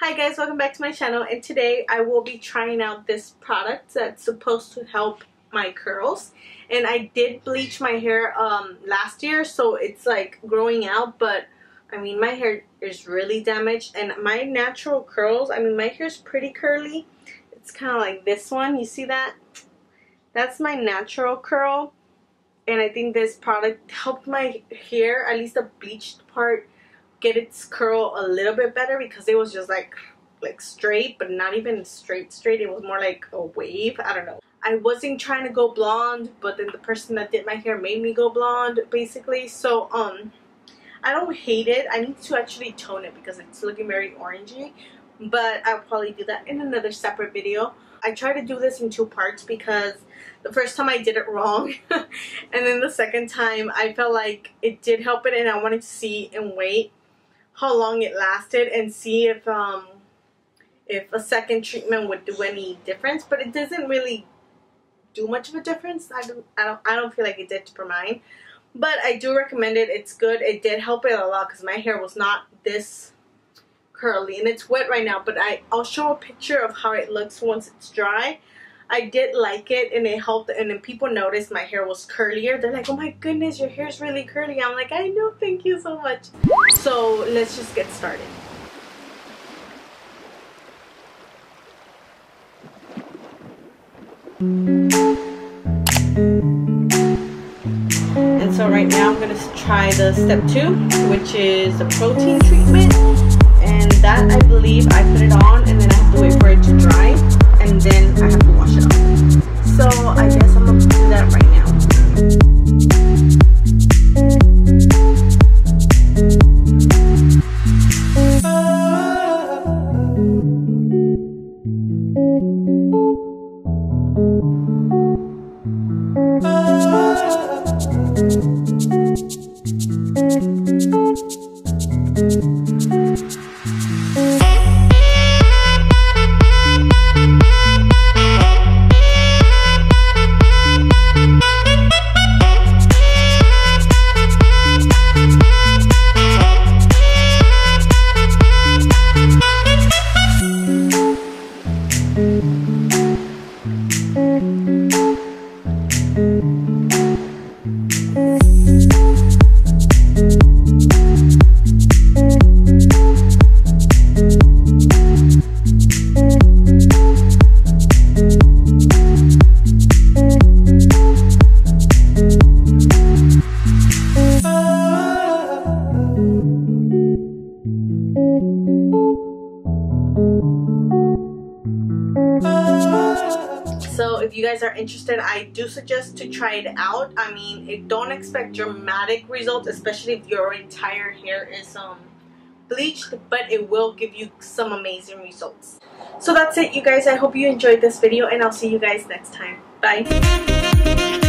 Hi guys, welcome back to my channel and today I will be trying out this product that's supposed to help my curls and I did bleach my hair um, last year so it's like growing out but I mean my hair is really damaged and my natural curls, I mean my hair is pretty curly. It's kind of like this one, you see that? That's my natural curl and I think this product helped my hair, at least the bleached part, get its curl a little bit better because it was just like like straight but not even straight straight. It was more like a wave. I don't know. I wasn't trying to go blonde but then the person that did my hair made me go blonde basically. So um I don't hate it. I need to actually tone it because it's looking very orangey but I'll probably do that in another separate video. I try to do this in two parts because the first time I did it wrong and then the second time I felt like it did help it and I wanted to see and wait how long it lasted and see if um if a second treatment would do any difference but it doesn't really do much of a difference I don't I don't, I don't feel like it did for mine but I do recommend it it's good it did help it a lot because my hair was not this curly and it's wet right now but I, I'll show a picture of how it looks once it's dry I did like it and it helped and then people noticed my hair was curlier. They're like, oh my goodness, your hair is really curly. I'm like, I know, thank you so much. So let's just get started. And so right now I'm going to try the step two, which is the protein treatment. So if you guys are interested, I do suggest to try it out. I mean, don't expect dramatic results, especially if your entire hair is um bleached, but it will give you some amazing results. So that's it, you guys. I hope you enjoyed this video, and I'll see you guys next time. Bye.